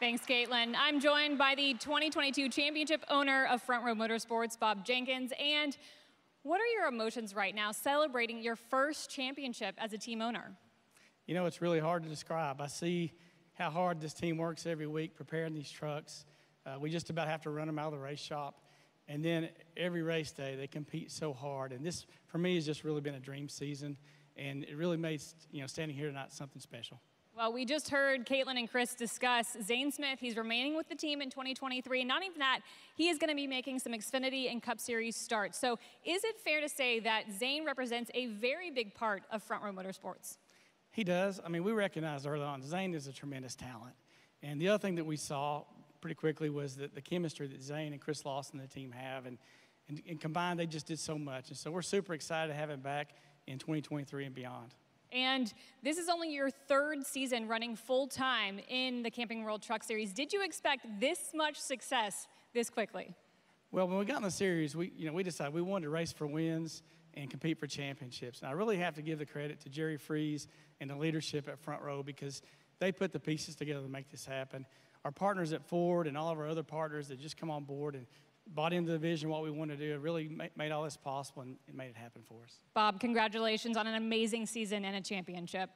Thanks, Caitlin. I'm joined by the 2022 championship owner of Front Row Motorsports, Bob Jenkins. And what are your emotions right now celebrating your first championship as a team owner? You know, it's really hard to describe. I see how hard this team works every week preparing these trucks. Uh, we just about have to run them out of the race shop. And then every race day, they compete so hard. And this, for me, has just really been a dream season. And it really made, you know, standing here tonight something special. Well, we just heard Caitlin and Chris discuss Zane Smith. He's remaining with the team in 2023. And not even that, he is going to be making some Xfinity and Cup Series starts. So is it fair to say that Zane represents a very big part of Front Row Motorsports? He does. I mean, we recognized early on Zane is a tremendous talent. And the other thing that we saw pretty quickly was that the chemistry that Zane and Chris Lawson and the team have. And, and, and combined, they just did so much. And so we're super excited to have him back in 2023 and beyond. And this is only your third season running full time in the Camping World Truck Series. Did you expect this much success this quickly? Well, when we got in the series, we, you know, we decided we wanted to race for wins and compete for championships. And I really have to give the credit to Jerry Freeze and the leadership at Front Row because they put the pieces together to make this happen. Our partners at Ford and all of our other partners that just come on board and bought into the vision, what we want to do. It really made all this possible and it made it happen for us. Bob, congratulations on an amazing season and a championship.